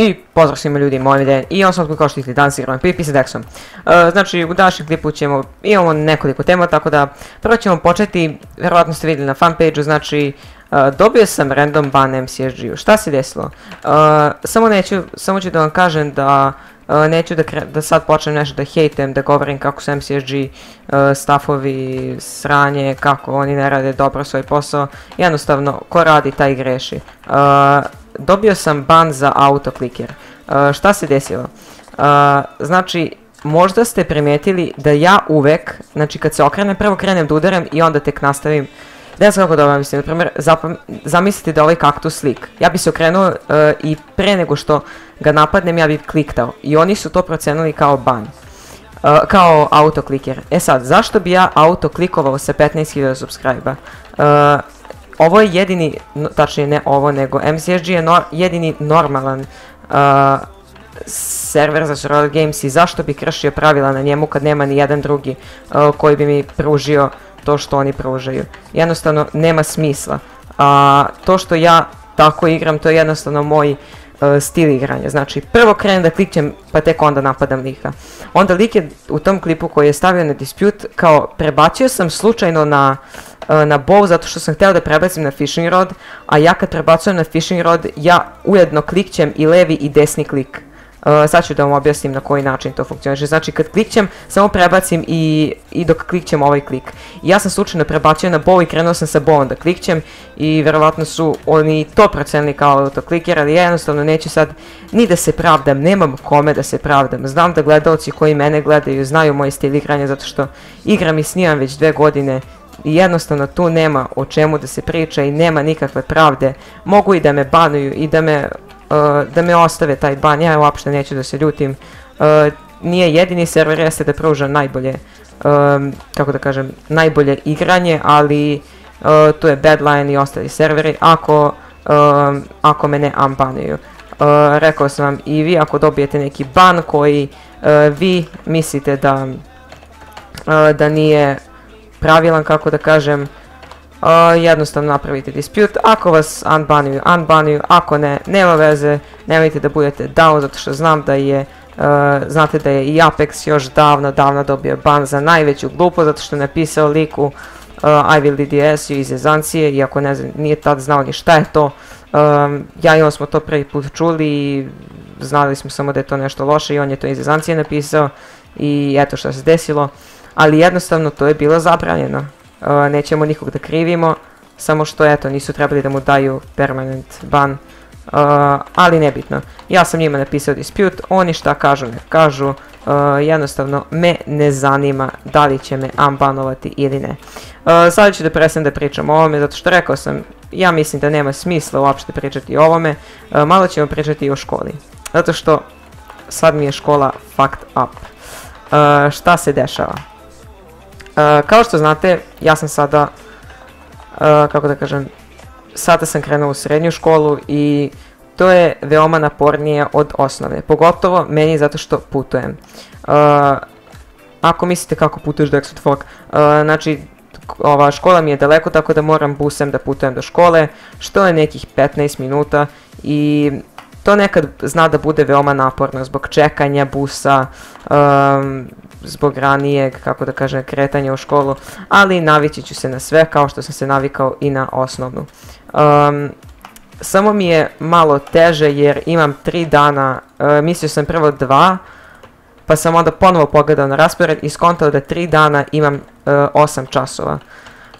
I pozdrav svima ljudi, moj ide i on sam kao što ih danas igram PvP sa Dexom. Uh, znači u današnjem klipu ćemo, imamo nekoliko tema, tako da prvo ćemo početi, vjerovatno ste vidjeli na fanpage-u, znači uh, dobio sam random ban MCSG-u. Šta se desilo? Uh, samo neću, samo ću da vam kažem da neću da, sad počnem nešto da hejtem, da govorim kako su MCSG staffovi sranje, kako oni ne rade dobro svoj posao. Jednostavno, ko radi taj greši. Dobio sam ban za autokliker. Uh, šta se desilo? Uh, znači, možda ste primijetili da ja uvek, znači kad se okrenem, prvo krenem da udaram i onda tek nastavim ne znam kako vam mislim, na primjer, zamislite da ovaj kaktus slik. Ja bi se okrenuo uh, i pre nego što ga napadnem ja bi kliktao. I oni su to procenili kao ban. Kao autokliker. E sad, zašto bi ja autoklikovao sa 15.000 subscribe-a? Ovo je jedini, tačnije ne ovo, nego MCSG je jedini normalan uh, server za survival games i zašto bi kršio pravila na njemu kad nema ni jedan drugi uh, koji bi mi pružio to što oni pružaju. Jednostavno nema smisla. A to što ja tako igram, to je jednostavno moj stil igranja. Znači, prvo krenem da klikćem, pa tek onda napadam lika. Onda lik je u tom klipu koji je stavio na dispute, kao prebacio sam slučajno na, uh, na bow zato što sam htio da prebacim na fishing rod, a ja kad prebacujem na fishing rod, ja ujedno klikćem i levi i desni klik. Uh, sad ću da vam objasnim na koji način to funkcioniše. Znači kad klikćem, samo prebacim i, i dok klikćem ovaj klik. Ja sam slučajno prebacio na bow i krenuo sam sa bowom da klikćem i verovatno su oni to procenili kao autokliker, ali ja jednostavno neću sad ni da se pravdam, nemam kome da se pravdam. Znam da gledalci koji mene gledaju znaju moj stil igranja zato što igram i snimam već dve godine i jednostavno tu nema o čemu da se priča i nema nikakve pravde. Mogu i da me banuju i da me da me ostave taj ban, ja uopšte neću da se ljutim. Uh, nije jedini server, jeste da pruža najbolje, um, kako da kažem, najbolje igranje, ali tu je Badline i ostali serveri, ako, ako me ne unbanuju. Rekao sam vam i vi ako dobijete neki ban koji vi mislite da, da nije pravilan, kako da kažem, Uh, jednostavno napravite dispute, ako vas unbanuju, unbanuju, ako ne, nema veze, nemojte da budete down, zato što znam da je, uh, znate da je i Apex još davno, davno dobio ban za najveću glupo, zato što je napisao liku uh, I will DDS iz Ezancije, iako ne znam, nije tad znao ni šta je to, ja i on smo to prvi put čuli i znali smo samo da je to nešto loše i on je to iz Ezancije napisao i eto što se desilo, ali jednostavno to je bilo zabranjeno nećemo nikog da krivimo, samo što eto nisu trebali da mu daju permanent ban, ali nebitno. Ja sam njima napisao dispute, oni šta kažu ne kažu, jednostavno me ne zanima da li će me unbanovati ili ne. Sada ću da prestanem da pričam o ovome, zato što rekao sam, ja mislim da nema smisla uopšte pričati o ovome, malo ćemo pričati i o školi. Zato što sad mi je škola fucked up. Šta se dešava? Uh, kao što znate, ja sam sada, uh, kako da kažem, sada sam krenuo u srednju školu i to je veoma napornije od osnove, pogotovo meni zato što putujem. Uh, ako mislite kako putuješ Exit Fork, znači ova škola mi je daleko tako da moram busem da putujem do škole, što je nekih 15 minuta i to nekad zna da bude veoma naporno zbog čekanja busa, um, zbog ranijeg, kako da kažem, kretanja u školu, ali navići ću se na sve kao što sam se navikao i na osnovnu. Um, samo mi je malo teže jer imam 3 dana, uh, mislio sam prvo 2, pa sam onda ponovo pogledao na raspored i skontao da 3 dana imam uh, 8 časova.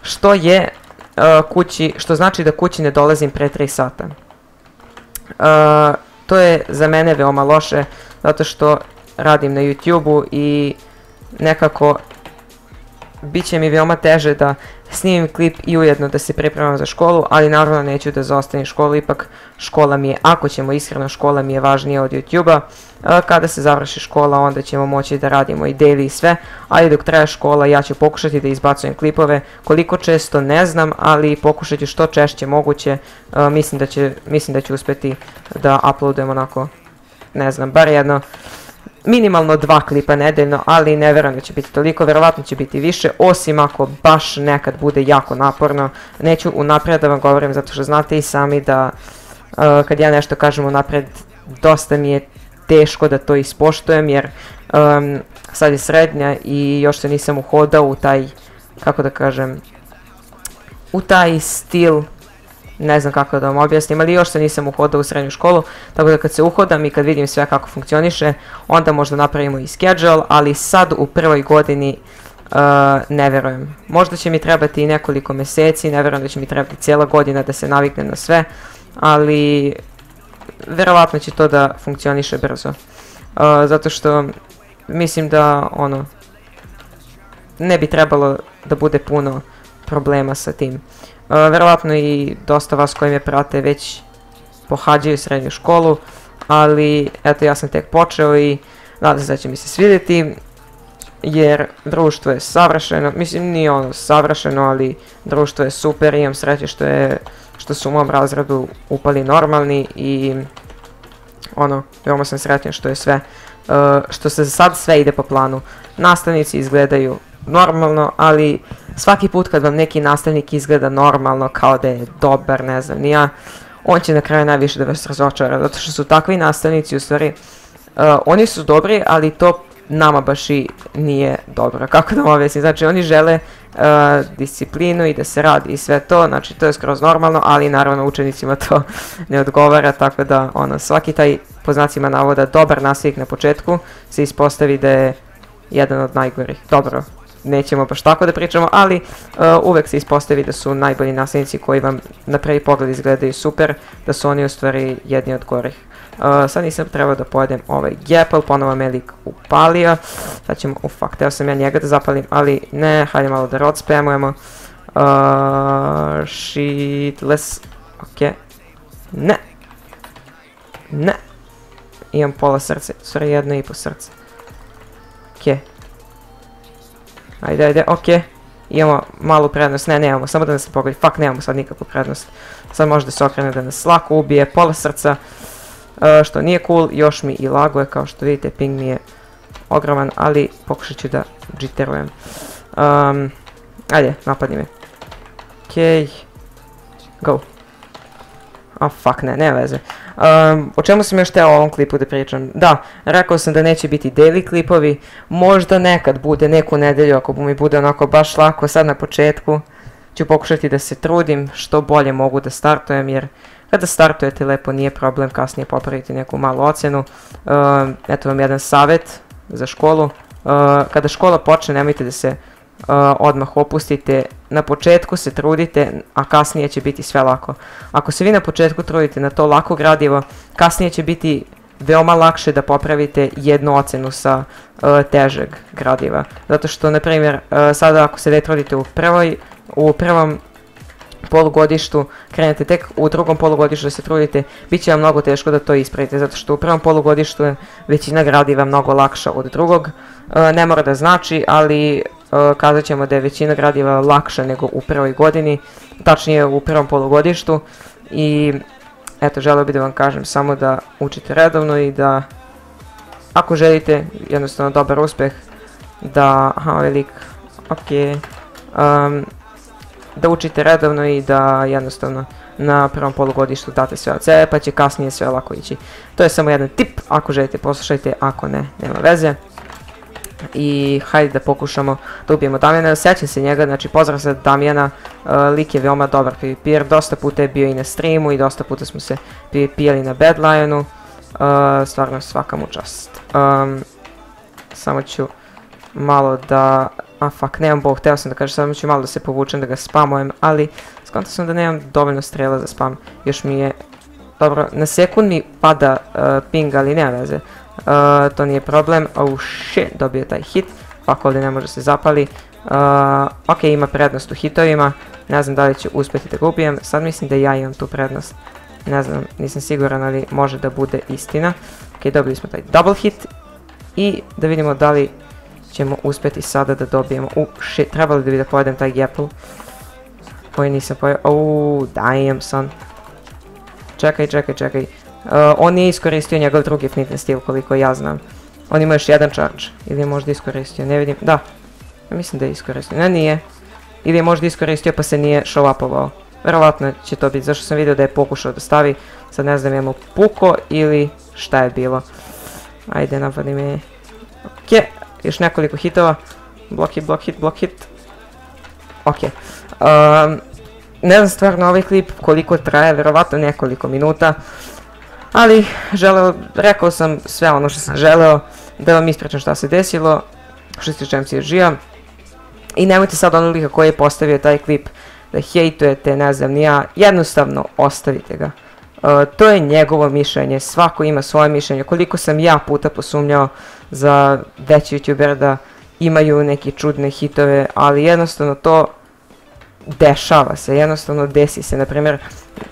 Što je uh, kući, što znači da kući ne dolazim pre 3 sata. To je za mene veoma loše, zato što radim na YouTube-u i nekako bit će mi veoma teže da snimim klip i ujedno da se pripremam za školu, ali naravno neću da zaostanem školu, ipak škola mi je, ako ćemo iskreno, škola mi je važnija od YouTube-a. Kada se završi škola, onda ćemo moći da radimo i daily i sve, ali dok traje škola ja ću pokušati da izbacujem klipove, koliko često ne znam, ali pokušat ću što češće moguće, mislim da ću uspeti da uploadujem onako, ne znam, bar jedno minimalno dva klipa nedeljno, ali ne verujem da će biti toliko, verovatno će biti više, osim ako baš nekad bude jako naporno. Neću unaprijed da vam govorim, zato što znate i sami da uh, kad ja nešto kažem unaprijed, dosta mi je teško da to ispoštujem jer sad je srednja i još se nisam uhodao u taj, kako da kažem, u taj stil, ne znam kako da vam objasnim, ali još se nisam uhodao u srednju školu, tako da kad se uhodam i kad vidim sve kako funkcioniše, onda možda napravimo i schedule, ali sad u prvoj godini uh, ne verujem. Možda će mi trebati i nekoliko mjeseci, ne verujem da će mi trebati cijela godina da se naviknem na sve, ali verovatno će to da funkcioniše brzo. Uh, zato što mislim da ono ne bi trebalo da bude puno problema sa tim. Verovatno i dosta vas koji me prate već pohađaju srednju školu, ali eto ja sam tek počeo i nadam se da će mi se svidjeti jer društvo je savršeno, mislim nije ono savršeno, ali društvo je super, imam sreće što je što su u mom razredu upali normalni i ono, veoma sam sretan što je sve, uh, što se sad sve ide po planu. Nastavnici izgledaju normalno, ali svaki put kad vam neki nastavnik izgleda normalno kao da je dobar, ne znam, nija, on će na kraju najviše da vas razočara, zato što su takvi nastavnici u stvari, uh, oni su dobri, ali to nama baš i nije dobro, kako da vam objasnim, znači oni žele uh, disciplinu i da se radi i sve to, znači to je skroz normalno, ali naravno učenicima to ne odgovara, tako da ono, svaki taj po znacima navoda dobar nastavnik na početku se ispostavi da je jedan od najgorih. Dobro, nećemo baš tako da pričamo, ali uh, uvek se ispostavi da su najbolji nastavnici koji vam na prvi pogled izgledaju super, da su oni u stvari jedni od gorih. Uh, sad nisam trebao da pojedem ovaj Gapple, ponovo me lik upalio. Sad ćemo, uf, fuck, teo sam ja njega da zapalim, ali ne, hajde malo da rod spamujemo. Uh, shitless, ok. Ne. Ne. Imam pola srce, sve jedno i po srce. Ok. Ajde, ajde, ok. Imamo malu prednost, ne, nemamo, samo da nas se pogodi, fuck, nemamo sad nikakvu prednost. Sad može da se okrene da nas lako ubije, pola srca. E, što nije cool, još mi i laguje, kao što vidite, ping mi je ogroman, ali pokušat ću da jitterujem. Um, ajde, napadni me. Okej. Go. A oh, fuck ne, ne veze. Um, o čemu sam još teo u ovom klipu da pričam? Da, rekao sam da neće biti daily klipovi, možda nekad bude neku nedelju ako mi bude onako baš lako, sad na početku ću pokušati da se trudim što bolje mogu da startujem jer kada startujete lepo nije problem kasnije popraviti neku malu ocjenu. Uh, eto vam jedan savjet za školu. Kada škola počne nemojte da se odmah opustite. Na početku se trudite, a kasnije će biti sve lako. Ako se vi na početku trudite na to lako gradivo, kasnije će biti veoma lakše da popravite jednu ocenu sa težeg gradiva. Zato što, na primjer, sada ako se ne trudite u prvoj, u prvom polugodištu, krenete tek u drugom polugodištu da se trudite, bit će vam mnogo teško da to ispravite, zato što u prvom polugodištu većina gradiva mnogo lakša od drugog. Ne mora da znači, ali kazat ćemo da je većina gradiva lakša nego u prvoj godini, tačnije u prvom polugodištu. I eto, želeo bih da vam kažem samo da učite redovno i da ako želite jednostavno dobar uspeh, da, aha, velik, ok, um, da učite redovno i da jednostavno na prvom polugodištu date sve od sebe, pa će kasnije sve lako ići. To je samo jedan tip, ako želite poslušajte, ako ne, nema veze. I hajde da pokušamo da ubijemo Damjana, sjećam se njega, znači pozdrav za Damjana, uh, lik je veoma dobar PvP'er, dosta puta je bio i na streamu i dosta puta smo se PvP'ali na Badlionu, uh, stvarno svaka mu čast. Samo ću malo da a fuck, nemam bog, htio sam da kažem, samo ću malo da se povučem da ga spamujem, ali skonto sam da nemam dovoljno strela za spam. Još mi je, dobro, na sekund mi pada uh, ping, ali nema veze. Uh, to nije problem. Oh shit, dobio taj hit. Fuck, ovdje ne može se zapali. Uh, ok, ima prednost u hitovima. Ne znam da li ću uspjeti da ga ubijem. Sad mislim da ja imam tu prednost. Ne znam, nisam siguran, ali može da bude istina. Ok, dobili smo taj double hit. I da vidimo da li ćemo uspjeti sada da dobijemo. U, shit, trebali bi da pojedem taj Gapple. Koji nisam pojeo. Uuu, damn son. Čekaj, čekaj, čekaj. Uh, on nije iskoristio njegov drugi fitness stil koliko ja znam. On ima još jedan charge. Ili je možda iskoristio, ne vidim. Da. Ja mislim da je iskoristio. Ne, nije. Ili je možda iskoristio pa se nije show upovao. Verovatno će to biti, zašto sam vidio da je pokušao da stavi, sad ne znam je puko ili šta je bilo. Ajde, napadi me. Ok, još nekoliko hitova. Blok hit, blok hit, blok hit. Ok. ne znam stvarno ovaj klip koliko traje, verovatno nekoliko minuta. Ali, želeo, rekao sam sve ono što sam želeo, da vam ispričam šta se desilo, što se čem si. I nemojte sad ono lika koji je postavio taj klip da hejtujete, ne znam, ja, jednostavno ostavite ga. Uh, to je njegovo mišljenje, svako ima svoje mišljenje, koliko sam ja puta posumnjao za veći youtuber da imaju neke čudne hitove, ali jednostavno to dešava se, jednostavno desi se, na primjer,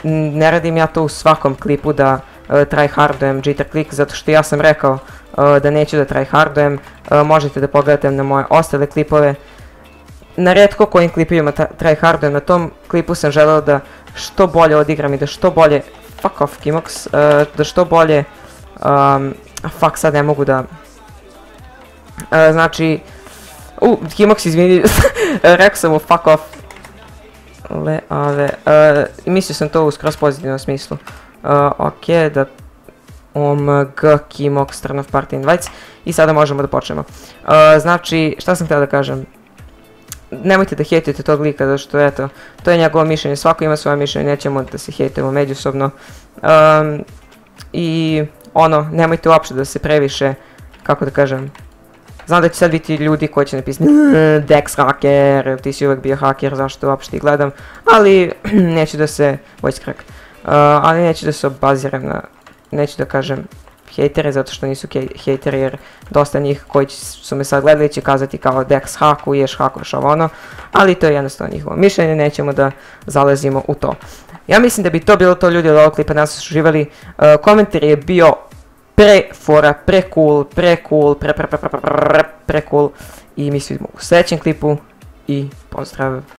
ne radim ja to u svakom klipu da tryhardujem jitter click, zato što ja sam rekao uh, da neću da tryhardujem, možete da pogledate na moje ostale klipove, na redko kojim klipima tryhardujem, na tom klipu sam želeo da što bolje odigram i da što bolje, fuck off Kimox, da što bolje, um, fuck sad ne mogu da, znači, u, Kimox izvini, rekao sam mu fuck off, le, ave, mislio sam to u skroz pozitivnom smislu, ok, da omg Kimox turn of party invites i sada možemo da počnemo. znači, šta sam htio da kažem, nemojte da hejtujete tog lika, zato što eto, to je njegovo mišljenje, svako ima svoje mišljenje, nećemo da se hejtujemo međusobno. I ono, nemojte uopšte da se previše, kako da kažem, znam da će sad biti ljudi koji će napisati Dex hacker, ti si uvijek bio haker, zašto uopšte i gledam, ali neću da se, voice crack, ali neću da se obaziram na, neću da kažem hejtere, zato što nisu hejteri jer dosta njih koji su me sad gledali će kazati kao Dex hakuješ, hakuješ ovo ono, ali to je jednostavno njihovo mišljenje, nećemo da zalazimo u to. Ja mislim da bi to bilo to ljudi od ovog klipa nas su živali, komentar je bio pre fora, pre cool, pre cool, pre pre pre pre pre pre cool i mi u sljedećem klipu i pozdrav.